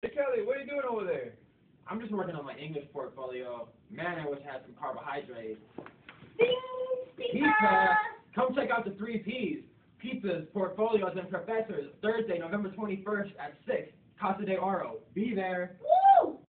Hey Kelly, what are you doing over there? I'm just working on my English portfolio. Man, I wish I had some carbohydrates. Ding, Pizza! Come check out the three P's. Pizzas, portfolios, and professors. Thursday, November 21st at 6. Casa de Oro. Be there. Woo!